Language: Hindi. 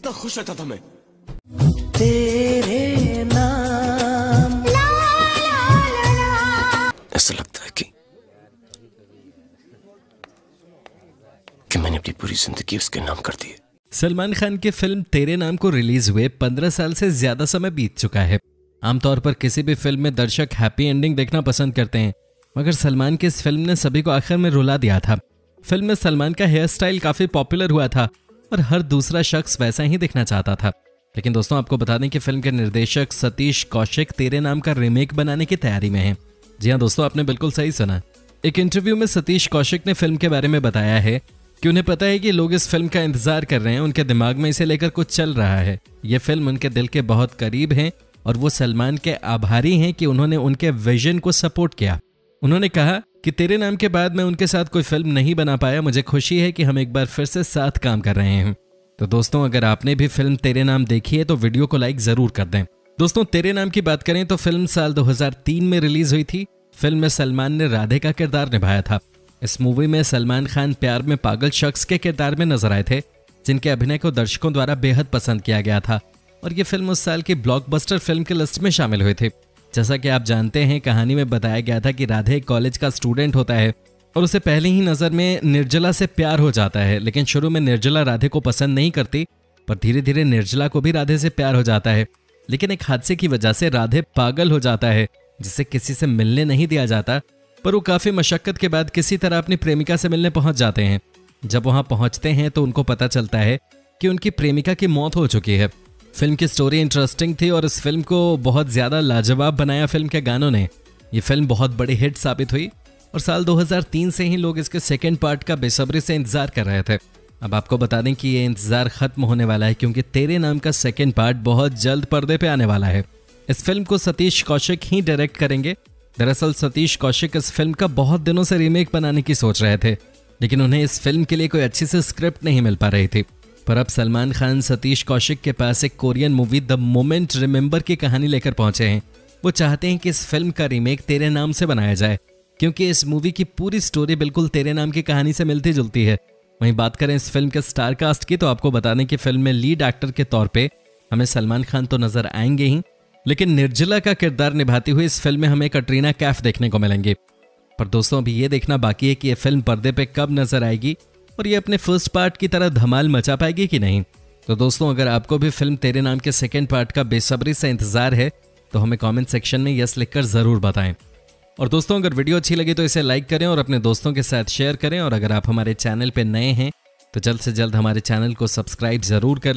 कितना खुश रहता था मैं। तेरे नाम। ऐसा लगता है कि कि मैंने अपनी पूरी ज़िंदगी उसके नाम कर दी है। सलमान खान की फ़िल्म तेरे नाम को रिलीज़ हुए पंद्रह साल से ज़्यादा समय बीत चुका है। आमतौर पर किसी भी फ़िल्म में दर्शक हैप्पी एंडिंग देखना पसंद करते हैं मगर सलमान की इस फ़िल्म ने सभी को आखिर में रुला दिया था। फ़िल्म में सलमान का हेयर स्टाइल काफ़ी पॉपुलर हुआ था और हर दूसरा शख्स वैसा ही दिखना चाहता था। लेकिन दोस्तों, आपको बता दें कि फ़िल्म के निर्देशक सतीश कौशिक तेरे नाम का रीमेक बनाने की तैयारी में है। जी हाँ दोस्तों, आपने बिल्कुल सही सुना। एक इंटरव्यू में सतीश कौशिक ने फ़िल्म के बारे में बताया है कि उन्हें पता है कि लोग इस फ़िल्म का इंतज़ार कर रहे हैं, उनके दिमाग में इसे लेकर कुछ चल रहा है। ये फ़िल्म उनके दिल के बहुत करीब है और वो सलमान के आभारी हैं कि उन्होंने उनके विजन को सपोर्ट किया। उन्होंने कहा कि तेरे नाम के बाद मैं उनके साथ कोई फ़िल्म नहीं बना पाया, मुझे खुशी है कि हम एक बार फिर से साथ काम कर रहे हैं। तो दोस्तों, अगर आपने भी फ़िल्म तेरे नाम देखी है तो वीडियो को लाइक ज़रूर कर दें। दोस्तों, तेरे नाम की बात करें तो फ़िल्म साल 2003 में रिलीज़ हुई थी। फ़िल्म में सलमान ने राधे का किरदार निभाया था। इस मूवी में सलमान खान प्यार में पागल शख्स के किरदार में नज़र आए थे, जिनके अभिनय को दर्शकों द्वारा बेहद पसंद किया गया था। और ये फ़िल्म उस साल की ब्लॉकबस्टर फ़िल्म की लिस्ट में शामिल हुए थे। जैसा कि आप जानते हैं, कहानी में बताया गया था कि राधे कॉलेज का स्टूडेंट होता है और उसे पहले ही नज़र में निर्जला से प्यार हो जाता है, लेकिन शुरू में निर्जला राधे को पसंद नहीं करती, पर धीरे धीरे निर्जला को भी राधे से प्यार हो जाता है। लेकिन एक हादसे की वजह से राधे पागल हो जाता है, जिसे किसी से मिलने नहीं दिया जाता, पर वो काफ़ी मशक्कत के बाद किसी तरह अपनी प्रेमिका से मिलने पहुँच जाते हैं। जब वहाँ पहुँचते हैं तो उनको पता चलता है कि उनकी प्रेमिका की मौत हो चुकी है। फ़िल्म की स्टोरी इंटरेस्टिंग थी और इस फ़िल्म को बहुत ज़्यादा लाजवाब बनाया फ़िल्म के गानों ने। ये फ़िल्म बहुत बड़ी हिट साबित हुई और साल 2003 से ही लोग इसके सेकेंड पार्ट का बेसब्री से इंतज़ार कर रहे थे। अब आपको बता दें कि ये इंतज़ार खत्म होने वाला है क्योंकि तेरे नाम का सेकेंड पार्ट बहुत जल्द पर्दे पे आने वाला है। इस फ़िल्म को सतीश कौशिक ही डायरेक्ट करेंगे। दरअसल सतीश कौशिक इस फ़िल्म का बहुत दिनों से रीमेक बनाने की सोच रहे थे, लेकिन उन्हें इस फ़िल्म के लिए कोई अच्छी सी स्क्रिप्ट नहीं मिल पा रही थी। पर अब सलमान खान, सतीश कौशिक के पास एक Korean movie the moment remember की कहानी लेकर पहुँचे हैं। वो चाहते हैं कि इस फ़िल्म का रीमेक तेरे नाम से बनाया जाए, क्योंकि इस मूवी की पूरी स्टोरी बिल्कुल तेरे नाम की कहानी से मिलती जुलती है। वहीं बात करें इस फ़िल्म के स्टार कास्ट की तो आपको बता दें कि फ़िल्म में लीड एक्टर के तौर पे हमें सलमान खान तो नज़र आएँगे ही, लेकिन निर्जला का किरदार निभाती हुई इस फ़िल्म में हमें कटरीना कैफ देखने को मिलेंगे। पर दोस्तों, अभी ये देखना बाकी है कि ये फ़िल्म पर्दे पे कब नज़र आएगी और ये अपने फ़र्स्ट पार्ट की तरह धमाल मचा पाएगी कि नहीं? तो दोस्तों, अगर आपको भी फ़िल्म तेरे नाम के सेकेंड पार्ट का बेसब्री से इंतज़ार है तो हमें कॉमेंट सेक्शन में यस लिखकर ज़रूर बताएँ। और दोस्तों, अगर वीडियो अच्छी लगी तो इसे लाइक करें और अपने दोस्तों के साथ शेयर करें। और अगर आप हमारे चैनल पर नए हैं तो जल्द से जल्द हमारे चैनल को सब्सक्राइब ज़रूर कर